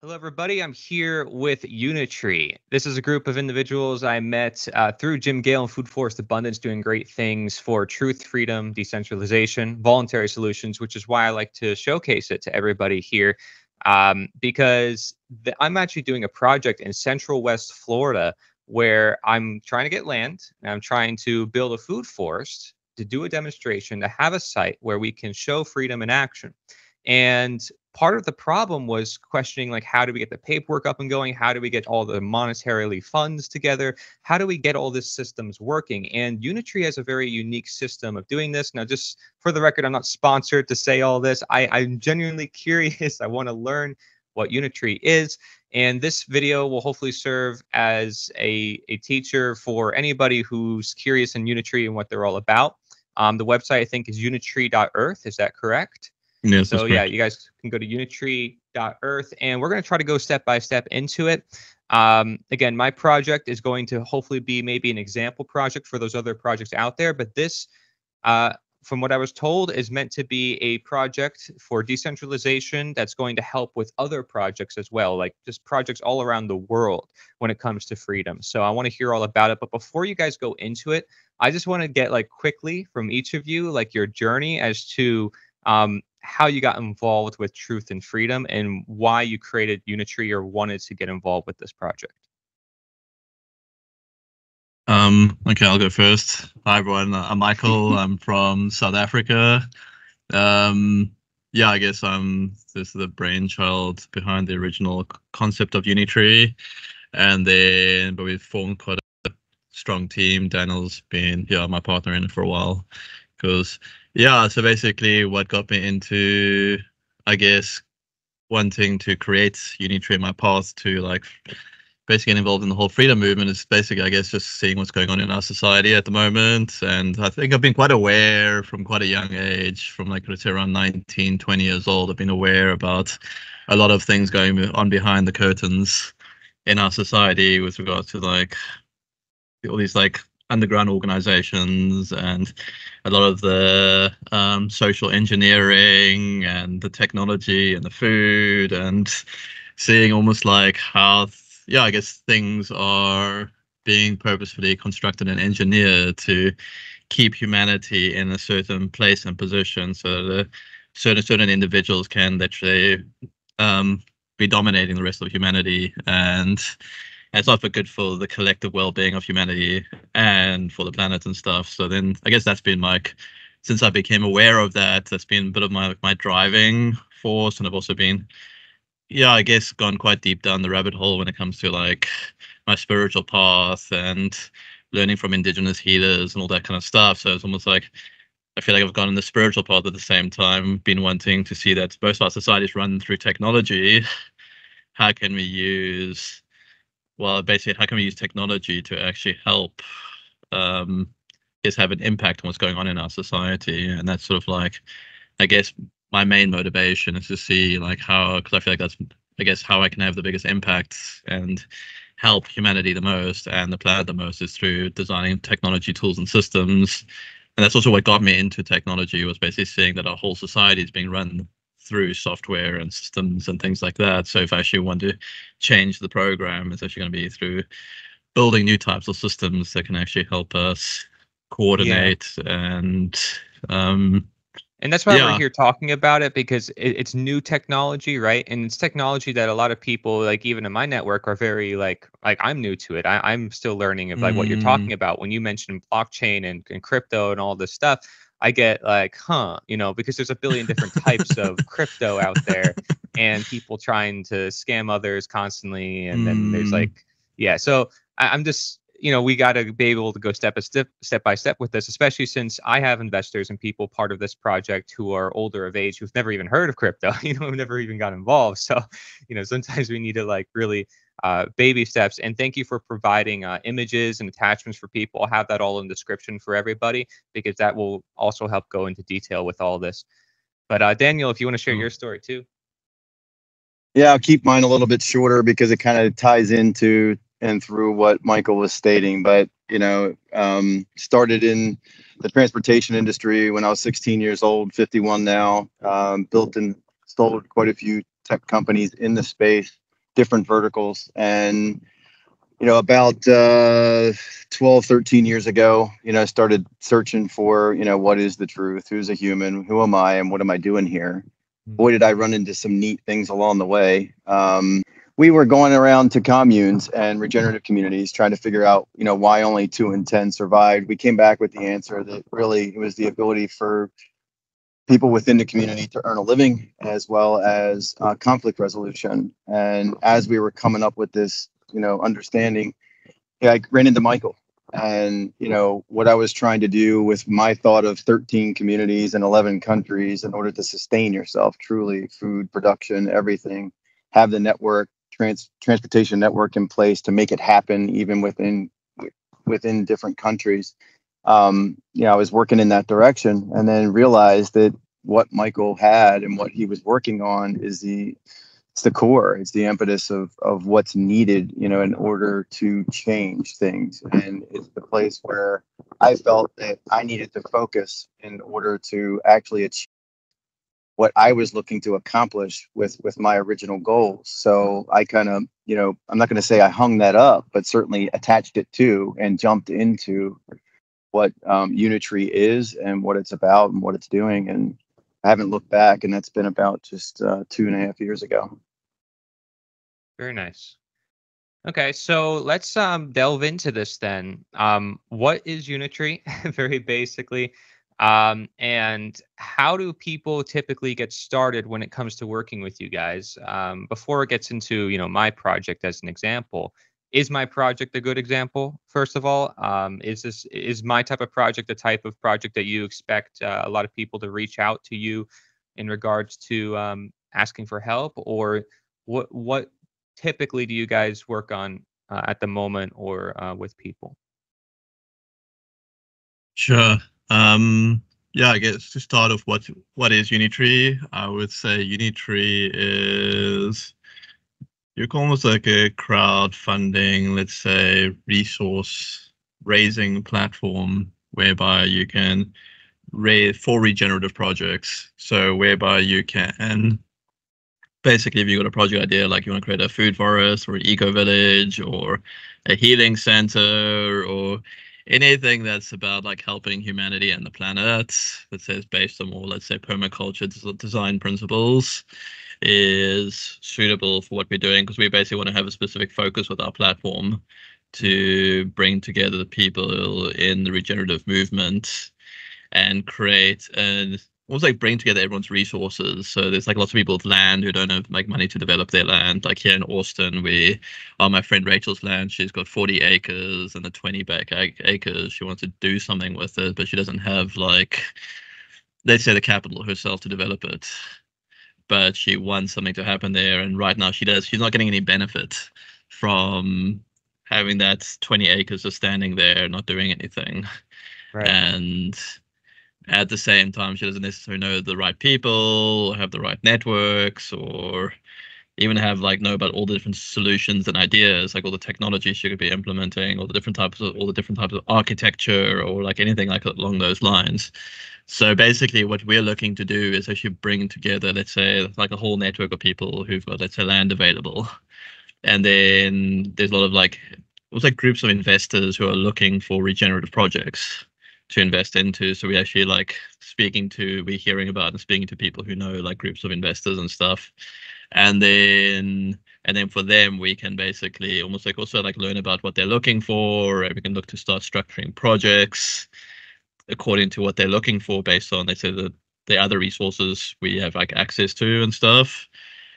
Hello, everybody. I'm here with Unitree. This is a group of individuals I met uh, through Jim Gale and Food Forest Abundance, doing great things for truth, freedom, decentralization, voluntary solutions, which is why I like to showcase it to everybody here. Um, because I'm actually doing a project in Central West Florida where I'm trying to get land and I'm trying to build a food forest to do a demonstration to have a site where we can show freedom in action. And part of the problem was questioning like how do we get the paperwork up and going? How do we get all the monetarily funds together? How do we get all these systems working? And unitree has a very unique system of doing this. Now just for the record i'm not sponsored to say all this. I, i'm genuinely curious. I want to learn what unitree is. And this video will hopefully serve as a, a teacher for anybody who's curious in unitree and what they're all about. Um, the website i think is unitree.earth is that correct Yeah. so yeah, you guys can go to unitree.earth and we're going to try to go step by step into it. Um, again, my project is going to hopefully be maybe an example project for those other projects out there, but this, uh, from what I was told, is meant to be a project for decentralization that's going to help with other projects as well, like just projects all around the world when it comes to freedom. So I want to hear all about it. But before you guys go into it, I just want to get like quickly from each of you, like your journey as to um, how you got involved with Truth and Freedom and why you created Unitree or wanted to get involved with this project. Um, okay, I'll go first. Hi everyone. I'm Michael. I'm from South Africa. Um, yeah, I guess I'm this is the brainchild behind the original concept of Unitree, and then but we've formed quite a strong team. Daniel's been yeah my partner in it for a while, because yeah. So basically, what got me into, I guess, wanting to create Unitree, in my path to like basically get involved in the whole freedom movement is basically, I guess, just seeing what's going on in our society at the moment. And I think I've been quite aware from quite a young age, from like let's say around 19, 20 years old, I've been aware about a lot of things going on behind the curtains in our society with regards to like all these like underground organizations and a lot of the um, social engineering and the technology and the food and seeing almost like how yeah i guess things are being purposefully constructed and engineered to keep humanity in a certain place and position so that certain certain individuals can literally um, be dominating the rest of humanity and it's not for good for the collective well-being of humanity and for the planet and stuff so then i guess that's been like since i became aware of that that's been a bit of my my driving force and i've also been yeah, I guess gone quite deep down the rabbit hole when it comes to like my spiritual path and learning from indigenous healers and all that kind of stuff. So it's almost like I feel like I've gone in the spiritual path at the same time, been wanting to see that of our societies run through technology. How can we use, well, basically, how can we use technology to actually help um, is have an impact on what's going on in our society? And that's sort of like, I guess, my main motivation is to see like how because I feel like that's I guess how I can have the biggest impact and help humanity the most and the planet the most is through designing technology tools and systems. And that's also what got me into technology was basically seeing that our whole society is being run through software and systems and things like that. So if I actually want to change the program, it's actually going to be through building new types of systems that can actually help us coordinate and um, And that's why Yeah. we're here talking about it because it, it's new technology, right? And it's technology that a lot of people, like even in my network, are very like like I'm new to it. I, I'm still learning of like what you're Mm. talking about when you mentioned blockchain and, and crypto and all this stuff. I get like, huh, you know, because there's a billion different types of crypto out there, and people trying to scam others constantly, and then there's Mm. like, yeah. So I, I'm just you know we got to be able to go step by step step by step with this especially since i have investors and people part of this project who are older of age who've never even heard of crypto you know who've never even got involved so you know sometimes we need to like really uh, baby steps and thank you for providing uh, images and attachments for people i'll have that all in the description for everybody because that will also help go into detail with all this but uh, daniel if you want to share Cool. your story too Yeah, I'll keep mine a little bit shorter because it kind of ties into and through what Michael was stating. But you know, um, started in the transportation industry when I was 16 years old, 51 now. Um, built and installed quite a few tech companies in the space. Different verticals. And, you know, about uh, 12, 13 years ago, you know, I started searching for, you know, what is the truth? Who's a human? Who am I? And what am I doing here? Hmm. Boy, did I run into some neat things along the way. Um, we were going around to communes and regenerative communities trying to figure out, you know, why only two in 10 survived. We came back with the answer that really it was the ability for people within the community to earn a living as well as uh, conflict resolution. And as we were coming up with this, you know, understanding, I ran into Michael. And, you know, what I was trying to do with my thought of 13 communities in 11 countries in order to sustain yourself, truly, food production, everything, have the network, trans- transportation network in place to make it happen even within within different countries. Um, you know, I was working in that direction and then realized that what Michael had and what he was working on is the it's the core, it's the impetus of of what's needed, you know, in order to change things. And it's the place where I felt that I needed to focus in order to actually achieve what I was looking to accomplish with with my original goals. So I kind of, you know, I'm not going to say I hung that up, but certainly attached it to and jumped into what um, Unitree is and what it's about and what it's doing. And I haven't looked back, and that's been about just uh, two and a half years ago. Very nice. Okay, so let's um, delve into this then. Um, what is Unitree? Very basically, um, and how do people typically get started when it comes to working with you guys? Um, before it gets into you know my project as an example, is my project a good example? First of all, um, is this is my type of project the type of project that you expect uh, a lot of people to reach out to you in regards to um, asking for help, or what what typically do you guys work on uh, at the moment or uh, with people? Sure. Um, yeah, I guess to start off, what what is Unitree? I would say Unitree is you're almost like a crowdfunding, let's say, resource raising platform whereby you can raise for regenerative projects. So whereby you can basically if you've got a project idea like you want to create a food forest or an eco village or a healing center or anything that's about like helping humanity and the planet that says based on more let's say permaculture design principles is suitable for what we're doing because we basically want to have a specific focus with our platform to bring together the people in the regenerative movement and create and almost like bring together everyone's resources. So there's like lots of people with land who don't have like money to develop their land. Like here in Austin, we on my friend Rachel's land, she's got 40 acres and the 20 back acres. She wants to do something with it, but she doesn't have like let's say the capital herself to develop it. But she wants something to happen there, and right now she does. She's not getting any benefit from having that 20 acres just standing there, not doing anything. Right. And at the same time she doesn't necessarily know the right people or have the right networks or even have like know about all the different solutions and ideas like all the technology she could be implementing all the different types of all the different types of architecture or like anything like along those lines so basically what we're looking to do is actually bring together let's say like a whole network of people who've got let's say land available and then there's a lot of like it was like groups of investors who are looking for regenerative projects to invest into. So we actually like speaking to, we're hearing about and speaking to people who know like groups of investors and stuff. And then and then for them we can basically almost like also like learn about what they're looking for and we can look to start structuring projects according to what they're looking for based on they say the the other resources we have like access to and stuff.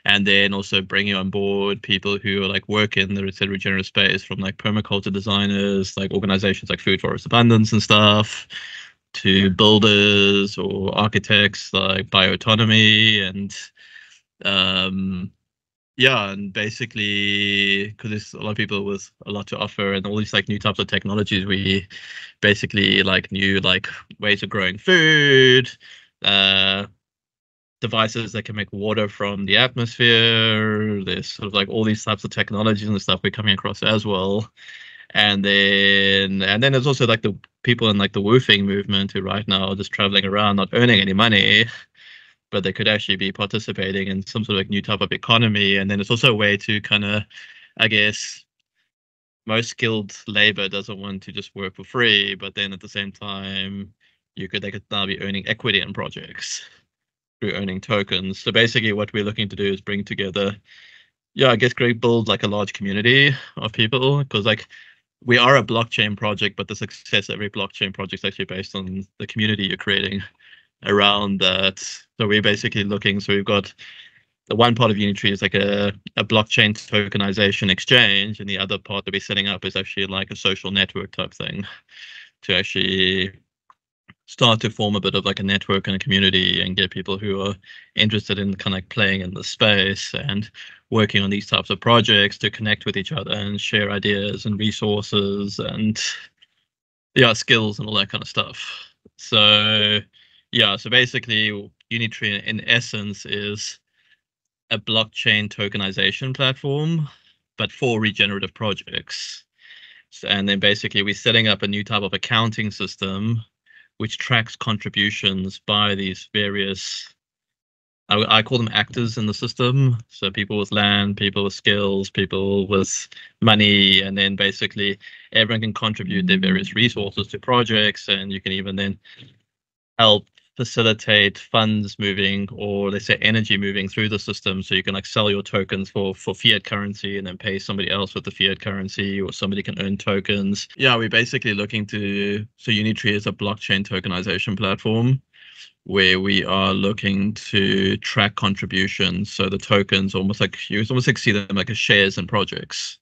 And then also bringing on board people who are like work in the regenerative space from like permaculture designers like organizations like food forest abundance and stuff to builders or architects like bioautonomy and um yeah and basically because there's a lot of people with a lot to offer and all these like new types of technologies we basically like new like ways of growing food uh devices that can make water from the atmosphere. There's sort of like all these types of technologies and stuff we're coming across as well. And then and then there's also like the people in like the WWOOFing movement who right now are just traveling around not earning any money but they could actually be participating in some sort of new type of economy. And then it's also a way to kind of, I guess, most skilled labor doesn't want to just work for free, but then at the same time, you could they could now be earning equity in projects through earning tokens. So basically, what we're looking to do is bring together, yeah, I guess, great build like a large community of people because like we are a blockchain project, but the success of every blockchain project is actually based on the community you're creating around that. So we're basically looking. So we've got the one part of Unitree is like a, a blockchain tokenization exchange, and the other part that we're setting up is actually like a social network type thing to actually start to form a bit of like a network and a community and get people who are interested in kind of playing in the space and working on these types of projects to connect with each other and share ideas and resources and yeah skills and all that kind of stuff so yeah so basically unitree in essence is a blockchain tokenization platform but for regenerative projects. And then basically we're setting up a new type of accounting system which tracks contributions by these various I, I, call them actors in the system. So people with land people with skills people with money and then basically everyone can contribute their various resources to projects and you can even then help facilitate funds moving or let's say energy moving through the system so you can like sell your tokens for for fiat currency and then pay somebody else with the fiat currency or somebody can earn tokens. Yeah we're basically looking to so unitree is a blockchain tokenization platform where we are looking to track contributions. So the tokens almost like you almost like see them like as shares in projects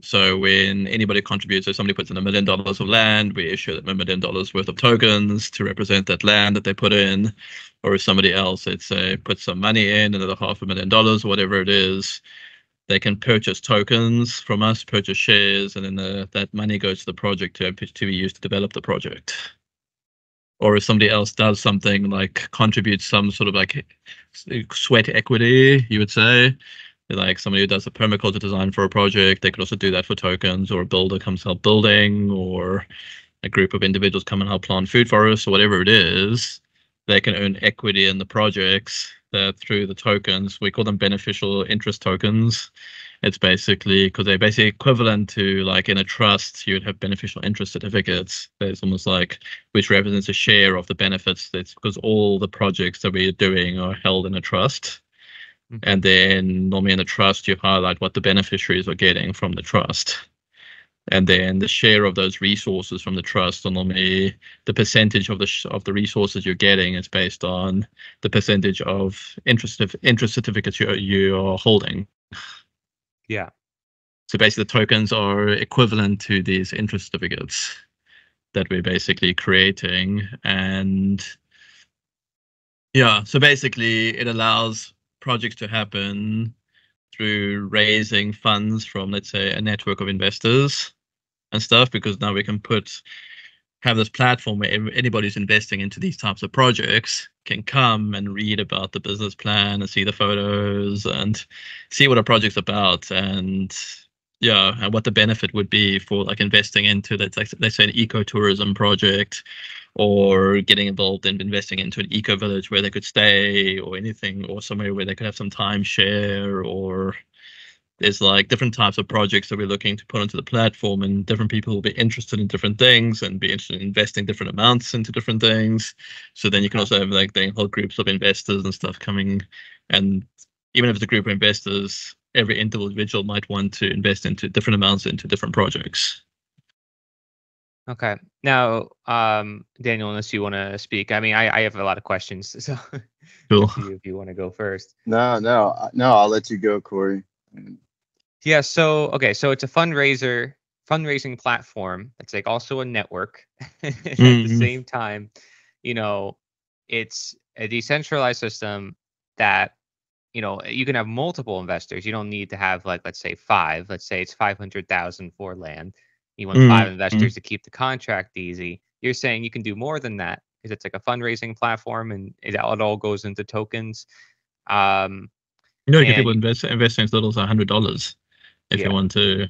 so when anybody contributes, so somebody puts in a million dollars of land, we issue them a million dollars worth of tokens to represent that land that they put in. Or if somebody else, let's say, puts some money in, another half a million dollars, whatever it is, they can purchase tokens from us, purchase shares, and then the, that money goes to the project to, to be used to develop the project. Or if somebody else does something like contributes some sort of like sweat equity, you would say, like somebody who does a permaculture design for a project, they could also do that for tokens, or a builder comes help building, or a group of individuals come and help plant food forests, or whatever it is. They can earn equity in the projects that through the tokens. We call them beneficial interest tokens. It's basically because they're basically equivalent to like in a trust, you would have beneficial interest certificates. It's almost like which represents a share of the benefits. That's because all the projects that we're doing are held in a trust Mm-hmm. And then normally in the trust, you highlight what the beneficiaries are getting from the trust. And then the share of those resources from the trust, and normally the percentage of the sh- of the resources you're getting is based on the percentage of interest of interest certificates you you are holding. Yeah. So basically, the tokens are equivalent to these interest certificates that we're basically creating, and yeah. So basically, it allows projects to happen through raising funds from, let's say, a network of investors and stuff, because now we can put have this platform where anybody who's investing into these types of projects can come and read about the business plan and see the photos and see what a project's about and yeah and what the benefit would be for like investing into let's let's say an ecotourism project or getting involved in investing into an eco village where they could stay or anything or somewhere where they could have some timeshare or there's like different types of projects that we're looking to put onto the platform and different people will be interested in different things and be interested in investing different amounts into different things. So then you can also have like the whole groups of investors and stuff coming and even if it's a group of investors every individual might want to invest into different amounts into different projects Okay. Now, um, Daniel, unless you want to speak, I mean, I, I have a lot of questions, so cool. you if you want to go first. No, no, no. I'll let you go, Cory. Yeah. So, okay. So it's a fundraiser, fundraising platform. It's like also a network. At mm-hmm. the same time, you know, it's a decentralized system that you know you can have multiple investors. You don't need to have like let's say five. Let's say it's five hundred thousand for land you want mm-hmm. five investors to keep the contract easy. You're saying you can do more than that because it's like a fundraising platform and it, it all goes into tokens. Um, you know, you can people invest investing as little as a hundred dollars if yeah. you want to.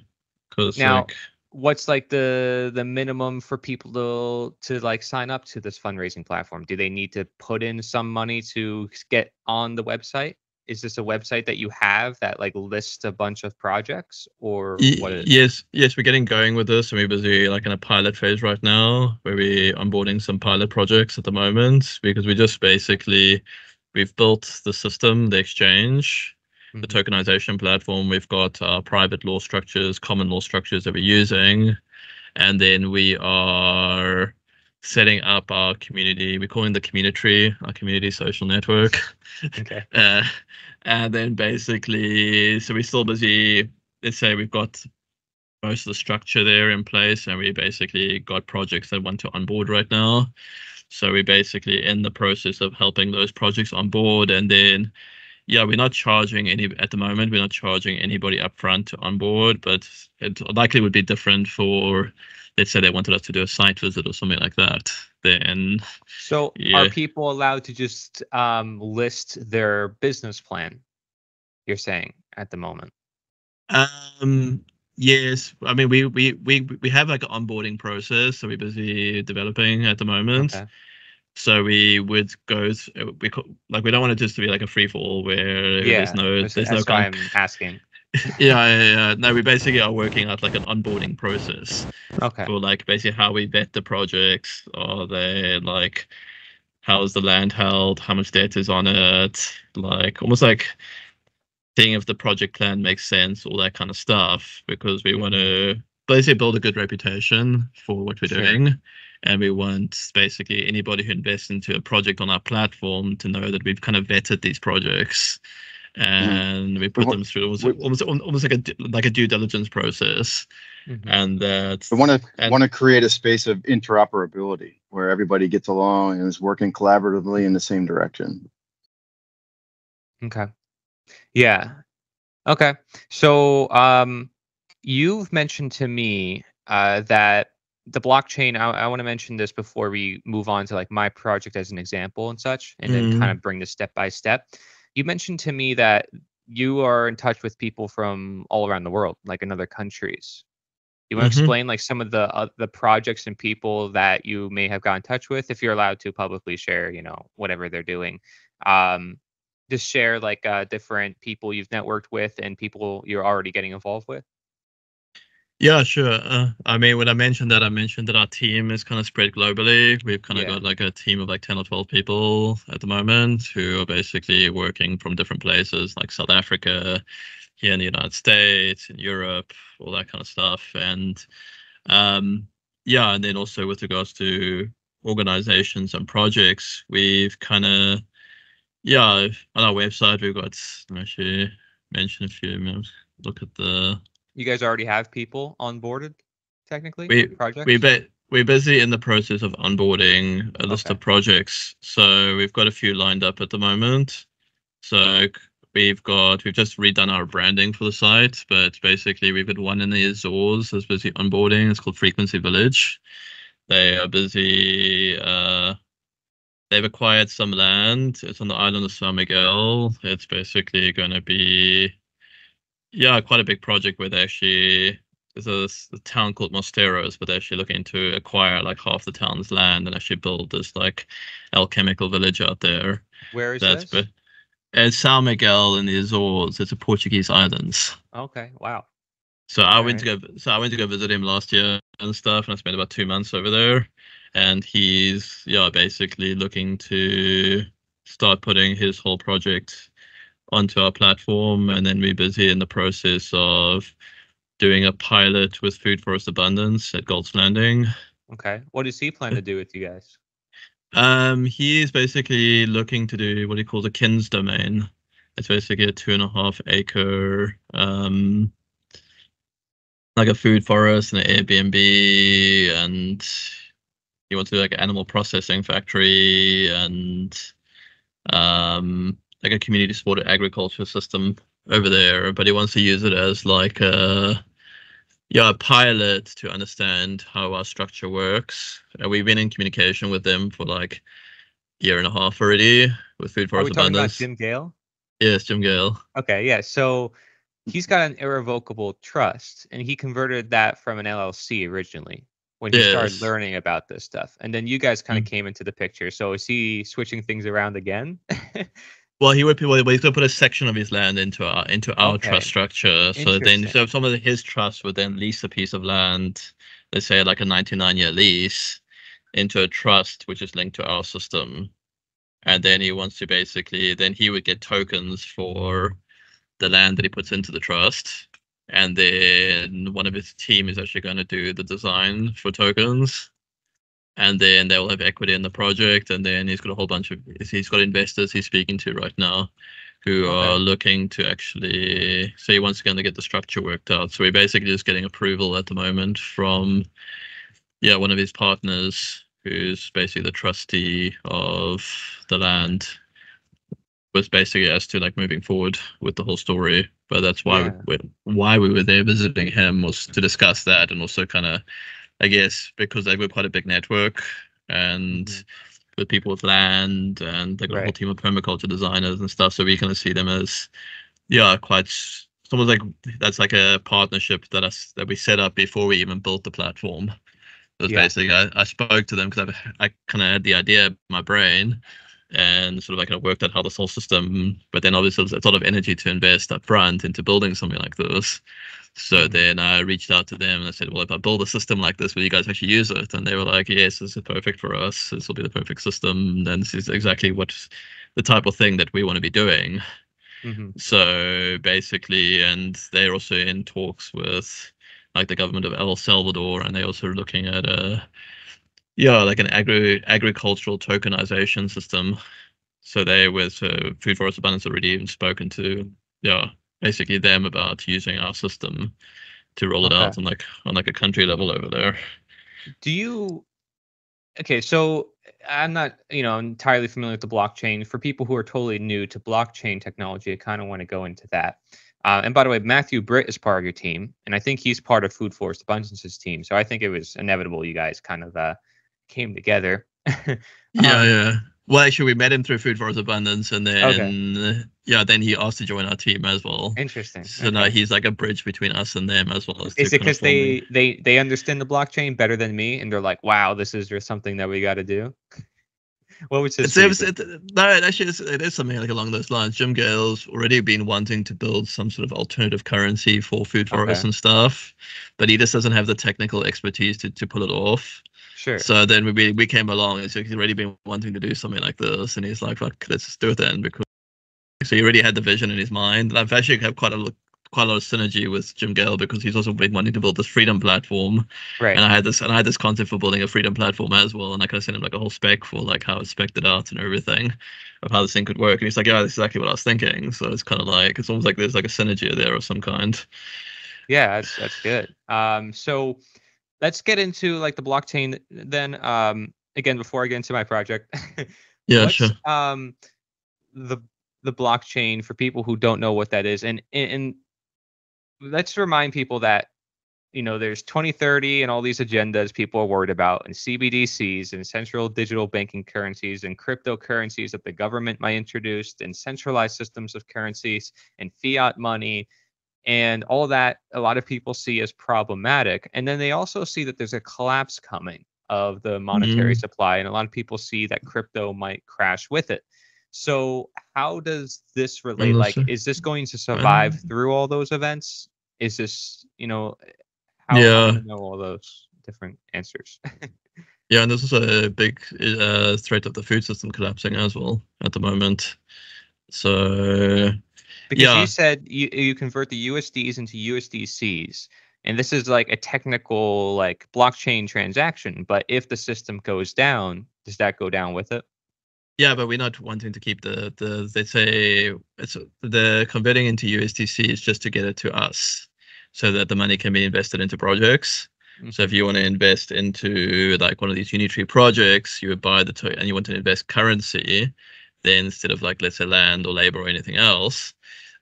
Because now, like, what's like the the minimum for people to to like sign up to this fundraising platform? Do they need to put in some money to get on the website? Is this a website that you have that like lists a bunch of projects or Y- what is yes, yes, we're getting going with this. and We're busy like in a pilot phase right now, where we're onboarding some pilot projects at the moment because we just basically we've built the system, the exchange, the Mhm. tokenization platform. We've got our private law structures, common law structures that we're using, and then we are setting up our community. We're calling the community our community social network. Okay. Uh, and then basically, so we're still busy. Let's say we've got most of the structure there in place, and we basically got projects that want to onboard right now. So we're basically in the process of helping those projects on board, and then yeah, we're not charging any at the moment. We're not charging anybody upfront to onboard, but it likely would be different for, let's say they wanted us to do a site visit or something like that. Then So Yeah. are people allowed to just um, list their business plan? You're saying at the moment. Um. Yes, I mean we we we we have like an onboarding process, so we're busy developing at the moment. Okay. So we would go. We like we don't want it just to be like a free for all where Yeah. there's no there's no that's why. I'm asking. yeah, yeah, yeah. No, we basically are working out like an onboarding process Okay. for like basically how we vet the projects. Are they like how is the land held? How much debt is on it? Like almost like seeing if the project plan makes sense, all that kind of stuff. Because we want to basically build a good reputation for what we're Sure. doing. And we want basically anybody who invests into a project on our platform to know that we've kind of vetted these projects and we put what- them through almost, what- almost almost like a d- like a due diligence process Mhm. and that I want to And- want to create a space of interoperability where everybody gets along and is working collaboratively in the same direction. Okay. Yeah. Okay. So um you've mentioned to me uh that the blockchain I, I want to mention this before we move on to like my project as an example and such and then Mhm. kind of bring this step by step. You mentioned to me that you are in touch with people from all around the world, like in other countries. You want to Mhm. explain like some of the uh, the projects and people that you may have got in touch with if you're allowed to publicly share, you know, whatever they're doing. Um just share like uh, different people you've networked with and people you're already getting involved with. Yeah, sure. Uh, I mean, when I mentioned that, I mentioned that our team is kind of spread globally. We've kind of Yeah. got like a team of like 10 or 12 people at the moment who are basically working from different places like South Africa, here in the United States, in Europe, all that kind of stuff. And um, yeah, and then also with regards to organizations and projects, we've kind of, yeah, on our website, we've got, actually mention a few, look at the, You guys already have people onboarded, technically. We- projects. We be, we're busy in the process of onboarding a list Okay. of projects. So we've got a few lined up at the moment. So we've got we've just redone our branding for the site, but basically we've got one in the Azores that's busy onboarding. It's called Frequency Village. They are busy. Uh, they've acquired some land. It's on the island of San Miguel. It's basically going to be, yeah, quite a big project where they actually there's a town called Mosteiros, but they're actually looking to acquire like half the town's land and actually build this like alchemical village out there. Where is That's this? it's São Miguel in the Azores. It's a Portuguese islands. Okay. Wow. So I went to go. So I went to go visit him last year and stuff, and I spent about two months over there. And he's yeah, basically looking to start putting his whole project onto our platform, and then we're busy in the process of doing a pilot with Food Forest Abundance at Galt's Landing. Okay. What does he plan to do with you guys? Um, he is basically looking to do what he calls a kins domain. It's basically a two and a half acre, um, like a food forest and an Airbnb, and he wants to do like an animal processing factory and um, like a community supported agriculture system over there. But he wants to use it as like a yeah, a pilot to understand how our structure works. Uh, we've been in communication with them for like a year and a half already with Food Forest Are we talking about Jim Gale? Yes, Jim Gale. Okay. Yeah. So he's got an irrevocable trust, and he converted that from an LLC originally when he started learning about this stuff. And then you guys kind of Mm. came into the picture. So is he switching things around again? Well, he would. Well, he's going to put a section of his land into our into our Okay. trust structure. So then, so some of his trust would then lease a piece of land, let's say like a 99 year lease, into a trust which is linked to our system, and then he wants to basically then he would get tokens for the land that he puts into the trust, and then one of his team is actually going to do the design for tokens and then they'll have equity in the project and then he's got a whole bunch of he's got investors he's speaking to right now who Okay. are looking to actually so he wants to get the structure worked out so we're basically just getting approval at the moment from yeah one of his partners who's basically the trustee of the land was basically as to like moving forward with the whole story but that's why Yeah. we, why we were there visiting him was to discuss that and also kind of I guess because they were quite a big network and Mhm. with people with land and they've got a whole team of permaculture designers and stuff. So we kind of see them as, yeah, quite it's almost like that's like a partnership that us that we set up before we even built the platform. It was Yeah. basically I, I spoke to them because I I kind of had the idea in my brain and sort of like I worked out how this whole system, but then obviously there's a lot of energy to invest up front into building something like this. So Mhm. then I reached out to them and I said, well, if I build a system like this, will you guys actually use it? And they were like, yes, this is perfect for us. This will be the perfect system. And this is exactly what the type of thing that we want to be doing. Mhm. So basically, and they're also in talks with like the government of El Salvador, and they're also looking at a yeah, like an agri agricultural tokenization system. So they with uh, Food Forest Abundance already even spoken to yeah, basically them about using our system to roll it Okay. out on like on like a country level over there. Do you Okay, so I'm not, you know, entirely familiar with the blockchain. For people who are totally new to blockchain technology, I kind of want to go into that. Uh, and by the way, Matthew Britt is part of your team, and I think he's part of Food Forest Abundance's team. So I think it was inevitable you guys kind of uh, came together. Yeah, Um, yeah. Well, actually, we met him through Food Forest Abundance, and then uh, yeah, then he asked to join our team as well. Interesting. So now he's like a bridge between us and them as well as. Is it because they they they understand the blockchain better than me, and they're like, "Wow, this is just something that we got to do"? what was his? It's, it's, it, no, it actually is, it is something like along those lines. Jim Gale's already been wanting to build some sort of alternative currency for food forests Okay. and stuff, but he just doesn't have the technical expertise to, to pull it off. Sure. So then we we came along and so he's already been wanting to do something like this, and he's like, "Fuck, let's just do it then." Because so he already had the vision in his mind. And I've actually had quite a quite a lot of synergy with Jim Gale because he's also been wanting to build this freedom platform, right. and I had this and I had this concept for building a freedom platform as well, and I kind of sent him like a whole spec for like how it's spec'd out and everything of how this thing could work, and he's like, "Yeah, that's exactly what I was thinking." So it's kind of like it's almost like there's like a synergy there of some kind. Yeah, that's that's good. Um, so let's get into like the blockchain then. Um, again, before I get into my project, Yeah, what's, sure. Um, the the blockchain for people who don't know what that is, and and, and let's remind people that you know there's 2030 and all these agendas people are worried about, and CBDCs and central digital banking currencies and cryptocurrencies that the government might introduce, and centralized systems of currencies and fiat money and all that a lot of people see as problematic and then they also see that there's a collapse coming of the monetary Mhm. supply and a lot of people see that crypto might crash with it so how does this relate like is this going to survive through all those events is this you know how Yeah. I know all those different answers Yeah, and this is a big uh, threat of the food system collapsing as well at the moment. So Because Yeah. you said you you convert the USDs into USDCs, and this is like a technical like blockchain transaction. But if the system goes down, does that go down with it? yeah, but we're not wanting to keep the the they say it's the converting into USDC is just to get it to us, so that the money can be invested into projects. So if mm-hmm. you want to invest into like one of these Unitree projects, you would buy the to- and you want to invest currency, then instead of like let's say land or labor or anything else,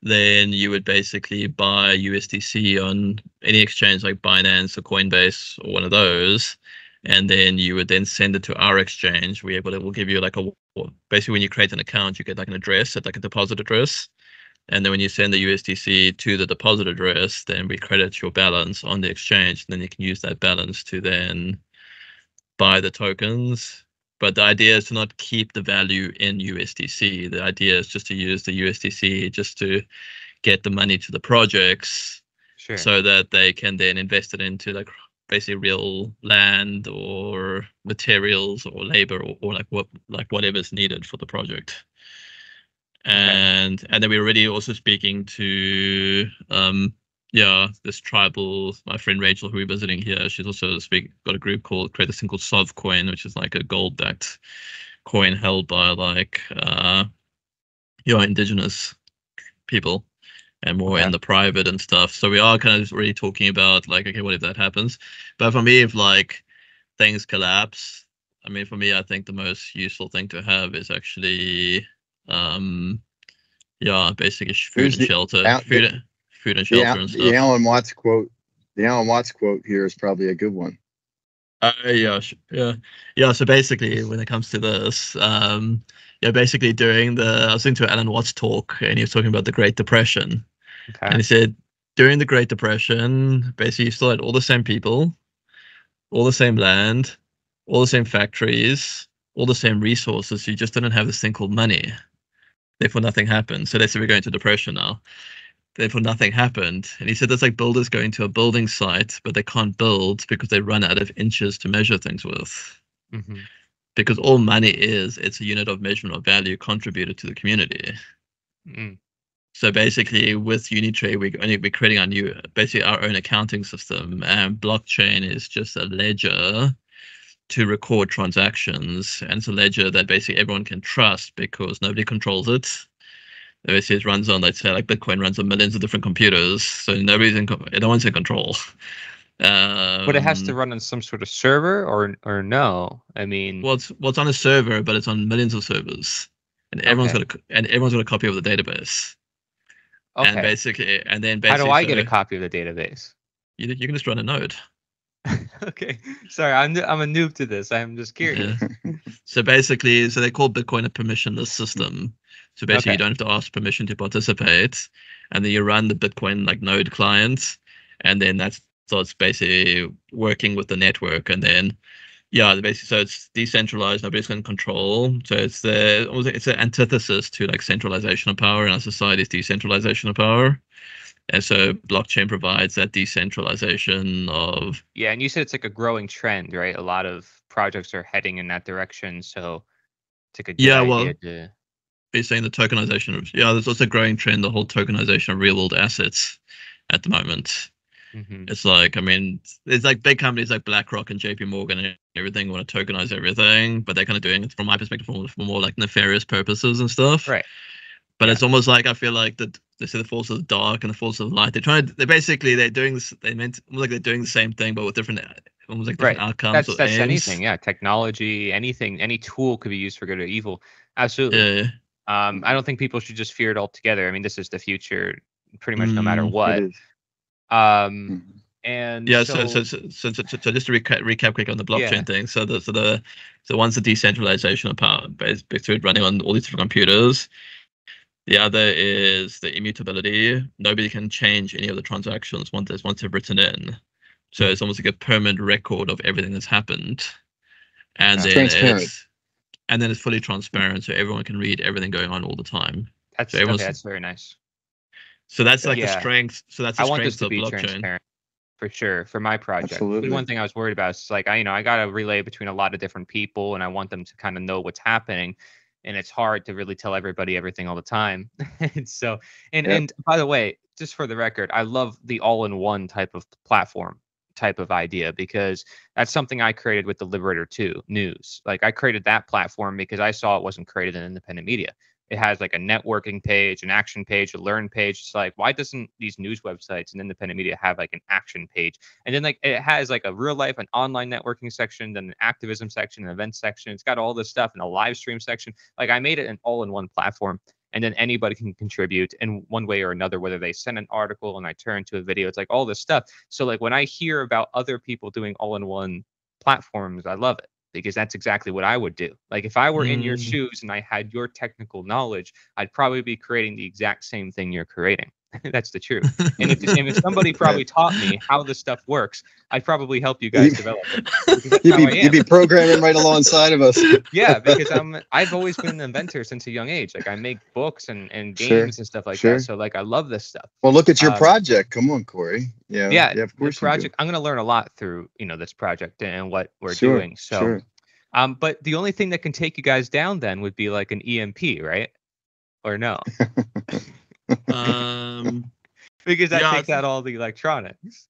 then you would basically buy USDC on any exchange like Binance or Coinbase or one of those, and then you would then send it to our exchange. We able it will give you like a basically when you create an account, you get like an address at like a deposit address. And then when you send the USDC to the deposit address, then we credit your balance on the exchange. And then you can use that balance to then buy the tokens. But the idea is to not keep the value in USDC. The idea is just to use the USDC just to get the money to the projects Sure. so that they can then invest it into like basically real land or materials or labor or, or like what like whatever's needed for the project and and then we're already also speaking to um yeah this tribal my friend rachel who we're visiting here she's also speak got a group called create a thing called sovcoin which is like a gold backed coin held by like uh your indigenous people and more Okay. in the private and stuff. So we are kind of really talking about like, okay, what if that happens? But for me, if like things collapse, I mean, for me, I think the most useful thing to have is actually, um, yeah, basically food Who's and shelter, food, food and The, shelter Al- and the. Alan Watts quote, the Alan Watts quote here is probably a good one. Uh, yeah, sh- yeah, yeah. So basically, when it comes to this, um, yeah, basically during the I was listening to Alan Watts talk, and he was talking about the Great Depression, and he said during the Great Depression, basically you still had all the same people, all the same land, all the same factories, all the same resources. You just didn't have this thing called money. Therefore, nothing happened. So they said we're going to depression now. Therefore, nothing happened. And he said that's like builders going to a building site, but they can't build because they run out of inches to measure things with. Mhm. Because all money is, it's a unit of measurement of value contributed to the community. Mm. So basically, with Unitree, we only we're creating our new, basically our own accounting system, and blockchain is just a ledger to record transactions, and it's a ledger that basically everyone can trust because nobody controls it. It runs on, let's say, like Bitcoin runs on millions of different computers, so nobody's in, no one's in control. Um, But it has to run on some sort of server, or or no? I mean, Well, it's, well, it's on a server, but it's on millions of servers, and everyone's Okay. got a and everyone's got a copy of the database. Okay. And basically, and then basically, How do I get a copy of the database? You, you can just run a node. okay. Sorry, I'm I'm a noob to this. I'm just curious. Yeah. so basically, so they call Bitcoin a permissionless system. So basically, Okay. you don't have to ask permission to participate, and then you run the Bitcoin like node client, and then that's so it's basically working with the network, and then yeah, basically so it's decentralized. Nobody's going to control. So it's the it's an antithesis to like centralization of power in our society is decentralization of power. And so blockchain provides that decentralization of Yeah, and you said it's like a growing trend, right? A lot of projects are heading in that direction, so it's like a good Yeah, idea well, to be saying the tokenization of yeah there's also a growing trend the whole tokenization of real world assets at the moment Mhm. it's like i mean it's like big companies like blackrock and jp morgan and everything want to tokenize everything but they're kind of doing it from my perspective for, for more like nefarious purposes and stuff Right. but Yeah. it's almost like i feel like that they say the force of the dark and the force of the light they're trying to they basically they're doing this they meant almost like they're doing the same thing but with different almost like different Right. outcomes That's or that's anything, yeah. Technology, anything, any tool could be used for good or evil. Absolutely. yeah Um, I don't think people should just fear it altogether. I mean, this is the future, pretty much no matter Mm, what. Um, Mhm. and Yeah, so, so so so, so, so, so just to recap, recap quick on the blockchain Yeah. thing. So the so the so one's the decentralization of power, basically running on all these different computers. The other is the immutability. Nobody can change any of the transactions once there's once they're written in. So it's almost like a permanent record of everything that's happened. And It's then transparent. it's and then it's fully transparent, so everyone can read everything going on all the time. that's so okay, that's very nice. So that's like the Yeah. strength. So that's the I want this strength to of be blockchain. transparent for sure for my project. Absolutely. One thing I was worried about is like I, you know, I got to relay between a lot of different people, and I want them to kind of know what's happening. And it's hard to really tell everybody everything all the time. and so, and Yep. and by the way, just for the record, I love the all-in-one type of platform type of idea because that's something I created with the Liberator 2 news. Like I created that platform because I saw it wasn't created in independent media. It has like a networking page, an action page, a learn page. It's like, why doesn't these news websites and independent media have like an action page? And then like it has like a real life, an online networking section, then an activism section, an event section. It's got all this stuff and a live stream section. Like I made it an all-in-one platform. And then anybody can contribute in one way or another, whether they send an article and I turn to a video. It's like all this stuff. So like when I hear about other people doing all-in-one platforms, I love it because that's exactly what I would do. Like if I were in your Mm. shoes and I had your technical knowledge, I'd probably be creating the exact same thing you're creating. that's the truth. And if, and if somebody probably taught me how this stuff works, I'd probably help you guys develop it. You'd be you'd be programming right alongside of us. yeah, because I'm I've always been an inventor since a young age. Like I make books and, and games Sure, and stuff like sure. that. So like I love this stuff. Well, look at your Um, project. Come on, Cory. Yeah. yeah, Yeah. Of course. project I'm gonna learn a lot through, you know, this project and what we're Sure, doing. So Sure. um but the only thing that can take you guys down then would be like an EMP, right? Or no? Um, Because that Yeah, takes out all the electronics.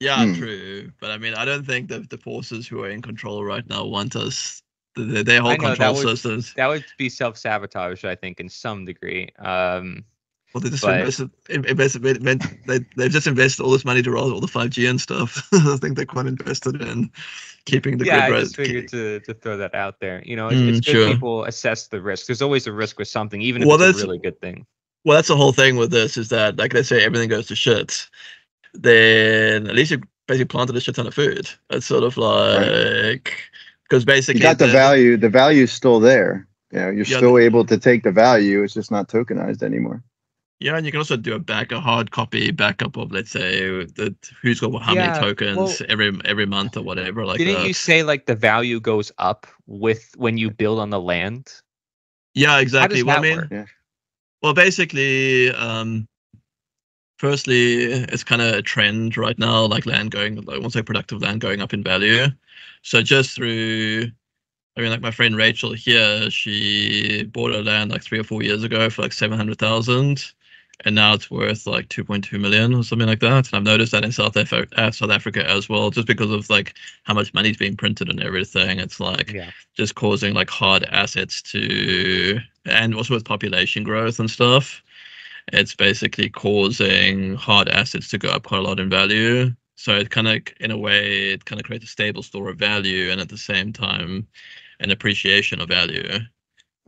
yeah, Hmm. true. But I mean, I don't think that the forces who are in control right now want us. They, they hold know, that control would- systems. That would be self sabotage, I think, in some degree. Um Well, they just but- invested, in- invested, invent- they, they've just invested all this money to roll all the 5G and stuff. I think they're quite invested in keeping the yeah, I grid just right. figured to, to throw that out there. You know, it's, Mm, it's good sure. people assess the risk. There's always a risk with something, even if Well, it's a really good thing. Well, that's the whole thing with this is that, like they say, everything goes to shit. Then at least you basically planted a shit ton of food. It's sort of like because basically You got the value. The value's still there. You know, you're Yeah, still the- able to take the value. It's just not tokenized anymore. Yeah, and you can also do a back a hard copy backup of let's say that who's got how Yeah, many tokens well- every every month or whatever like Didn't that. you say like the value goes up with when you build on the land? yeah, How exactly. does Well, I that mean, work? Yeah. Well, basically, um, firstly, it's kind of a trend right now, like land going, like, won't say productive land going up in value. So just through, I mean, like my friend Rachel here, she bought her land like three or four years ago for like seven hundred thousand, and now it's worth like two point two million or something like that. And I've noticed that in South Africa, uh, South Africa as well, just because of like how much money's being printed and everything. It's like Yeah. just causing like hard assets to and also with population growth and stuff it's basically causing hard assets to go up quite a lot in value so it kind of in a way it kind of creates a stable store of value and at the same time an appreciation of value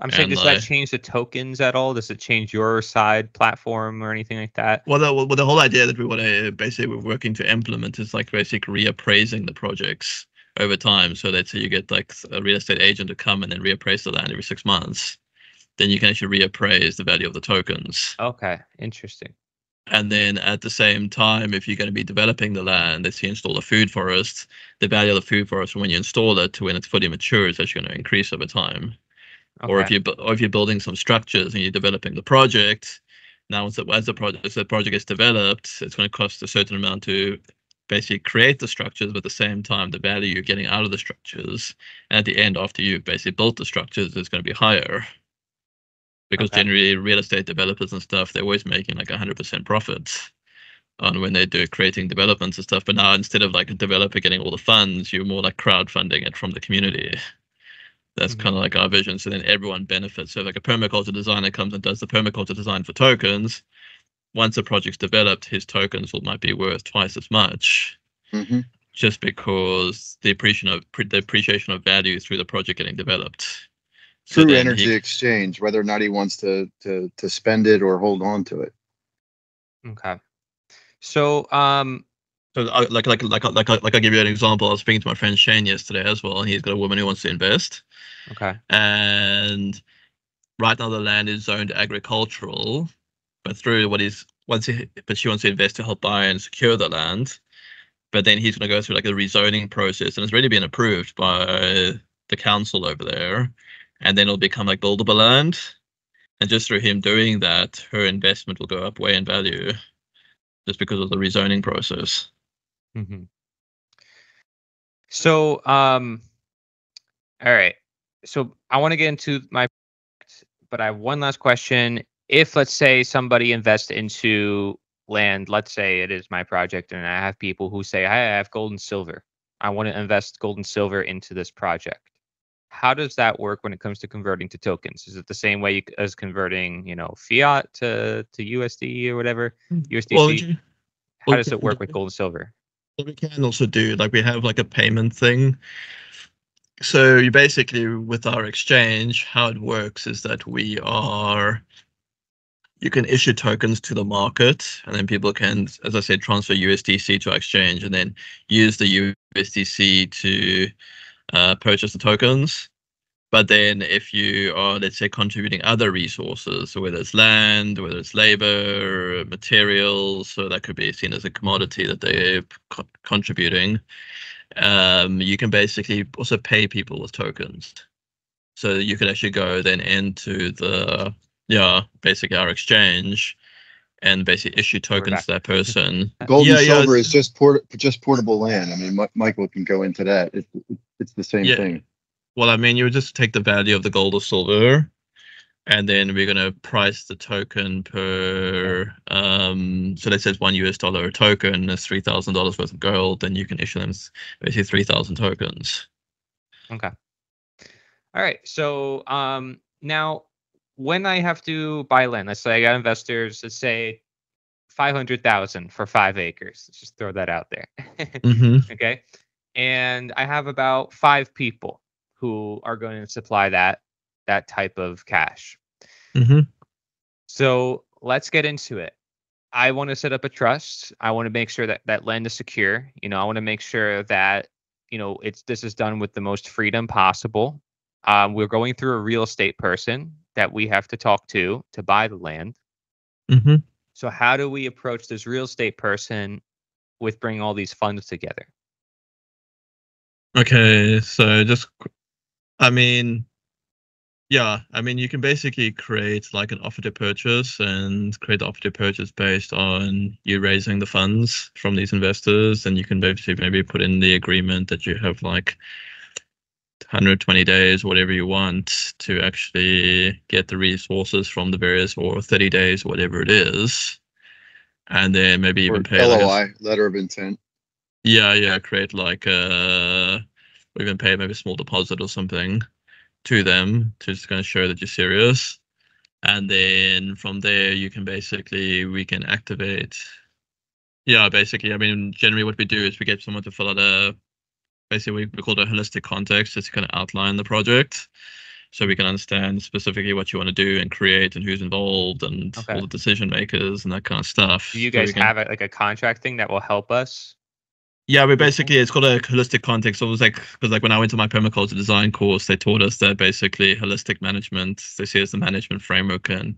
I'm saying, does that change the tokens at all? Does it change your side platform or anything like that? well the, well, the whole idea that we want to basically we're working to implement is like basically reappraising the projects over time so that so you get like a real estate agent to come and then reappraise the land every six months then you can actually reappraise the value of the tokens Okay, interesting. And then at the same time, if you're going to be developing the land, let's say you install a food forest, the value of the food forest from when you install it to when it's fully mature is actually going to increase over time. Or if Okay. you or if you're building some structures and you're developing the project, now as the, as the project as the project is developed, it's going to cost a certain amount to basically create the structures, but at the same time, the value you're getting out of the structures, at the end, after you've basically built the structures, is going to be higher. Because Okay. generally, real estate developers and stuff, they're always making like 100% profits on when they do creating developments and stuff. But now instead of like a developer getting all the funds, you're more like crowdfunding it from the community. That's Mhm. kind of like our vision. So then everyone benefits. So if like a permaculture designer comes and does the permaculture design for tokens, once the project's developed, his tokens will might be worth twice as much, hmm just because the appreciation of the appreciation of value through the project getting developed. So True energy he- exchange, whether or not he wants to to to spend it or hold on to it. Okay. So, um, So I, like like like like like I'll give you an example. I was speaking to my friend Shane yesterday as well, and he's got a woman who wants to invest. okay. and right now the land is zoned agricultural but through what is once he but she wants to invest to help buy and secure the land but then he's going to go through like a rezoning process and it's already been approved by the council over there and then it'll become like buildable land and just through him doing that her investment will go up way in value just because of the rezoning process hmm So, um, all right. So I want to get into my, but I have one last question. If let's say somebody invests into land, let's say it is my project, and I have people who say, "Hey, I have gold and silver. I want to invest gold and silver into this project." How does that work when it comes to converting to tokens? Is it the same way you, as converting, you know, fiat to to USD or whatever? Mm. USDC. well, you- How does it work with gold and silver? We can also do, like we have like a payment thing. So you basically, with our exchange, how it works is that we are, you can issue tokens to the market, and then people can, as I said, transfer USDC to our exchange, and then use the USDC to uh, purchase the tokens. But then if you are, let's say, contributing other resources, so whether it's land, whether it's labor, materials, so that could be seen as a commodity that they're co- contributing, um, you can basically also pay people with tokens. So you could actually go then into the, yeah, basically our exchange and basically issue tokens to that person. Gold Yeah, and yeah, silver it's- is just port, just portable land. I mean, Mi- Michael can go into that. It's, it's the same Yeah. thing. Well, I mean, you would just take the value of the gold or silver, and then we're gonna price the token per. Um, so let's say it's one US dollar a token, it's three thousand dollars worth of gold, then you can issue them basically three thousand tokens. Okay. All right. So um now when I have to buy land, let's say I got investors, let's say five hundred thousand for five acres. Let's just throw that out there. Mm-hmm. okay. And I have about five people who are going to supply that that type of cash. Mm-hmm. So let's get into it. I want to set up a trust. I want to make sure that that land is secure. You know, I want to make sure that you know it's this is done with the most freedom possible. Um, we're going through a real estate person that we have to talk to to buy the land. Mm-hmm. So how do we approach this real estate person with bringing all these funds together? Okay, so just, I mean, yeah, I mean, you can basically create like an offer to purchase and create the offer to purchase based on you raising the funds from these investors. And you can basically maybe put in the agreement that you have like 120 days, whatever you want, to actually get the resources from the various, or 30 days, whatever it is. And then maybe even pay like a- letter of intent. yeah, yeah, create like a or even pay maybe a small deposit or something to them to just kind of show that you're serious. And then from there you can basically we can activate yeah, basically I mean generally what we do is we get someone to fill out a basically we, we call it a holistic context just to kind of outline the project. So we can understand specifically what you want to do and create and who's involved and Okay. all the decision makers and that kind of stuff. Do you So guys can- have a, like a contract thing that will help us? Yeah, we basically it's called a holistic context. So it was like because like when I went to my permaculture design course, they taught us that basically holistic management they see as the management framework and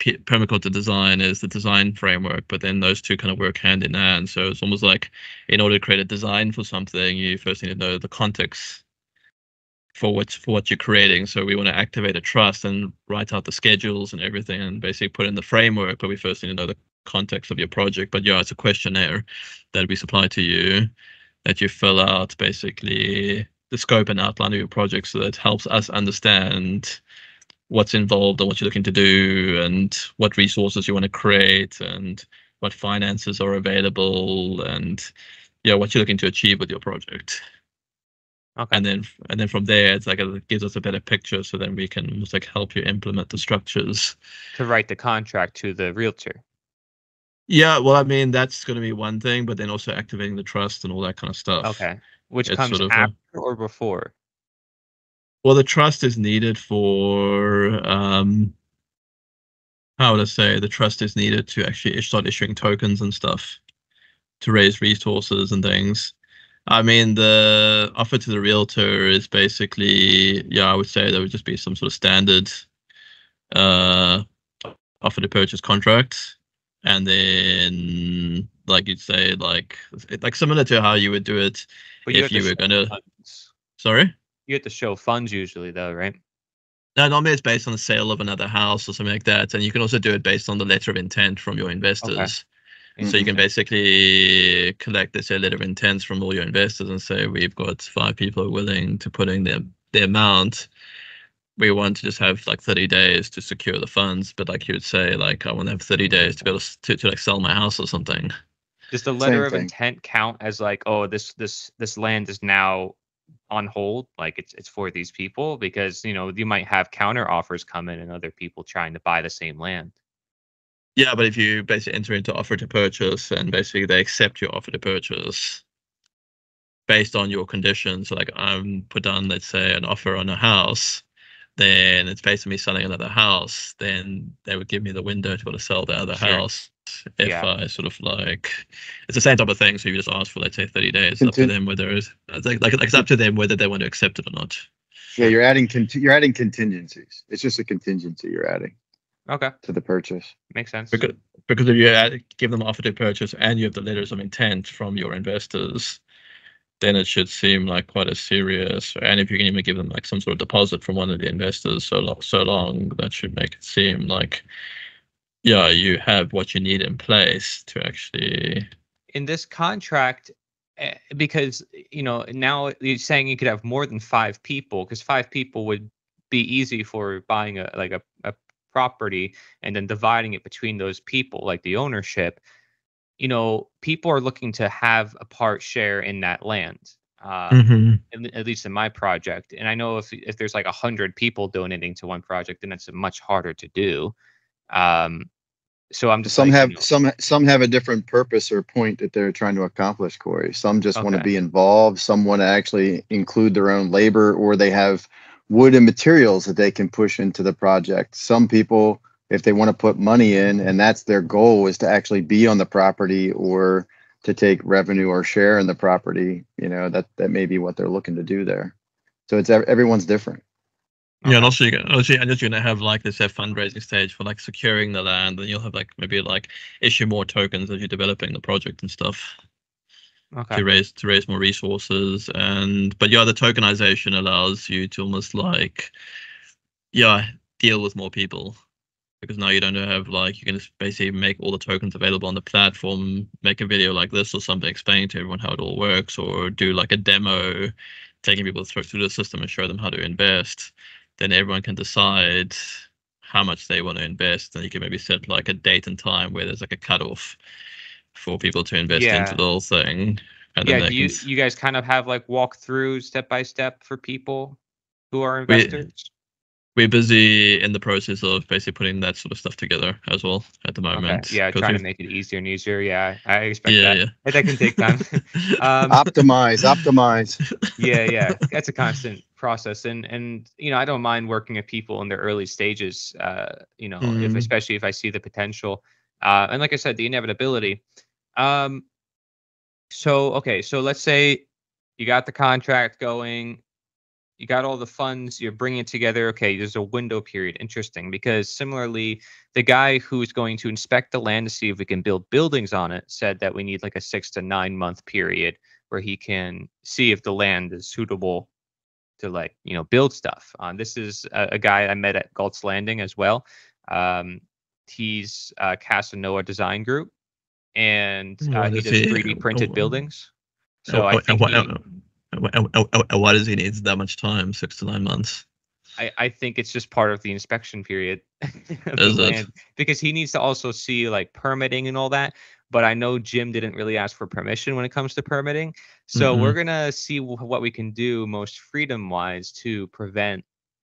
permaculture design is the design framework. But then those two kind of work hand in hand. So it's almost like in order to create a design for something, you first need to know the context for what for what you're creating. So we want to activate a trust and write out the schedules and everything, and basically put in the framework. But we first need to know the context of your project. But yeah, it's a questionnaire that we supply to you that you fill out basically the scope and outline of your project so that helps us understand what's involved and what you're looking to do and what resources you want to create and what finances are available and yeah what you're looking to achieve with your project Okay. and then and then from there it's like it gives us a better picture so then we can almost like help you implement the structures to write the contract to the realtor. yeah well i mean that's going to be one thing but then also activating the trust and all that kind of stuff Okay. Which It's comes sort of a- after or before? Well, the trust is needed for um, how would I say? The trust is needed to actually start issuing tokens and stuff to raise resources and things. I mean, the offer to the realtor is basically, yeah, I would say there would just be some sort of standard uh, offer to purchase contract, and then like you'd say, like like similar to how you would do it But if to you were gonna. Sorry. You have to show funds usually, though, right? No, normally it's based on the sale of another house or something like that, and you can also do it based on the letter of intent from your investors. Okay. So you mm-hmm. can basically collect this letter of intents from all your investors and say we've got five people willing to put in their their amount. We want to just have like 30 days to secure the funds, but like you would say, like I want to have 30 days to be able to, to, to like sell my house or something. Does the letter of thing. intent count as like, oh, this this this land is now on hold, like it's it's for these people? Because you know you might have counter offers come in and other people trying to buy the same land. Yeah, but if you basically enter into offer to purchase and basically they accept your offer to purchase based on your conditions, like I'm put down, let's say, an offer on a house, then it's based on me selling another house, then they would give me the window to be able to sell the other Sure. house if Yeah. I sort of like it's the same type of thing. So you just ask for let's say 30 days. It's up to them whether it's like, like it's up to them whether they want to accept it or not. Yeah, you're adding cont- you're adding contingencies. It's just a contingency you're adding Okay, to the purchase. makes sense. Because because if you add, give them offer to purchase and you have the letters of intent from your investors, then it should seem like quite a serious. And if you can even give them like some sort of deposit from one of the investors, so long, so long that should make it seem like, yeah, you have what you need in place to actually. in this contract eh, because you know now you're saying you could have more than five people because five people would be easy for buying a like a, a property and then dividing it between those people like the ownership. You know people are looking to have a part share in that land uh, at, le- at least in my project. And i know if if there's like a hundred people donating to one project then it's much harder to do um so i'm just Some like, you have know- some some have a different purpose or point that they're trying to accomplish, Cory. Some just want to be involved. Some want to actually include their own labor, or they have wood and materials that they can push into the project. Some people, if they want to put money in, and that's their goal, is to actually be on the property or to take revenue or share in the property. You know that that may be what they're looking to do there. So it's everyone's different. Yeah, and also you can, also, and just you're gonna have like this fundraising stage for like securing the land, and you'll have like maybe like issue more tokens as you're developing the project and stuff. okay to raise to raise more resources and but yeah the tokenization allows you to almost like yeah deal with more people because now you don't have like you can just basically make all the tokens available on the platform make a video like this or something explaining to everyone how it all works or do like a demo taking people through, through the system and show them how to invest then everyone can decide how much they want to invest. And you can maybe set like a date and time where there's like a cutoff for people to invest Yeah. into the whole thing. And yeah then do you can you guys kind of have like walk through step by step for people who are investors we're busy in the process of basically putting that sort of stuff together as well at the moment. okay yeah 'cause trying to make it easier and easier. Yeah i expect yeah, that. yeah. But that can take time. Um Optimize, optimize. yeah yeah. That's a constant process. And and you know i don't mind working with people in their early stages uh you know if Mhm. especially if i see the potential. Uh and like i said the inevitability. Um so okay. So let's say you got the contract going you got all the funds you're bringing it together okay there's a window period interesting because similarly the guy who's going to inspect the land to see if we can build buildings on it said that we need like a six to nine month period where he can see if the land is suitable to like you know build stuff. On this is a, a guy i met at galt's landing as well. Um, he's uh, Casanova Design Group, and uh, What he does 3D printed Oh, buildings. So Oh, I oh, think he- why, does he need that much time? Six to nine months. I, I think it's just part of the inspection period of the it? land because he needs to also see like permitting and all that. But I know Jim didn't really ask for permission when it comes to permitting. So we're gonna see wh- what we can do most freedom wise to prevent